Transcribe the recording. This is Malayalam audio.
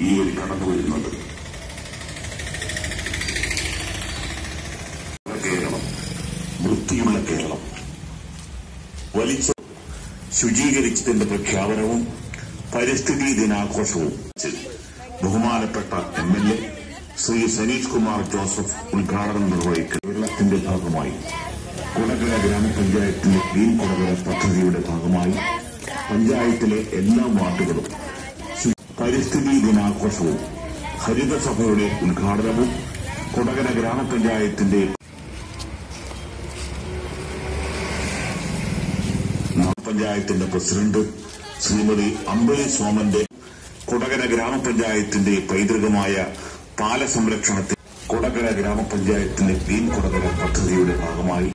ഈ വഴി കടന്നു വരുന്നത്. കേരളം. വൃത്തിയുള്ള കേരളം. വലിച്ച ശുചീകരിച്ചതിന്റെ പ്രഖ്യാപനവും പരിസ്ഥിതി ദിനാഘോഷവും ബഹുമാനപ്പെട്ട M L A Shri Saneesh Kumar Joseph ഉദ്ഘാടനം നിർവഹിക്കും കേരളത്തിന്റെ ഭാഗമായി കൊടകര ഗ്രാമപഞ്ചായത്തിന്റെ ഗ്രീൻ കൊടകര പദ്ധതിയുടെ ഭാഗമായി പഞ്ചായത്തിലെ എല്ലാ വാർഡുകളും പരിസ്ഥിതി ദിനാഘോഷവും ഹരിതസഭയുടെ ഉദ്ഘാടനവും കൊടകര ഗ്രാമപഞ്ചായത്തിന്റെ ഗ്രാമപഞ്ചായത്തിന്റെ പ്രസിഡന്റ് ശ്രീമതി അമ്പലി സോമന്റെ കൊടകര ഗ്രാമപഞ്ചായത്തിന്റെ പൈതൃകമായ പാലസംരക്ഷണത്തിൽ കൊടകര ഗ്രാമപഞ്ചായത്തിന്റെ ഗ്രീൻ കൊടകര പദ്ധതിയുടെ ഭാഗമായി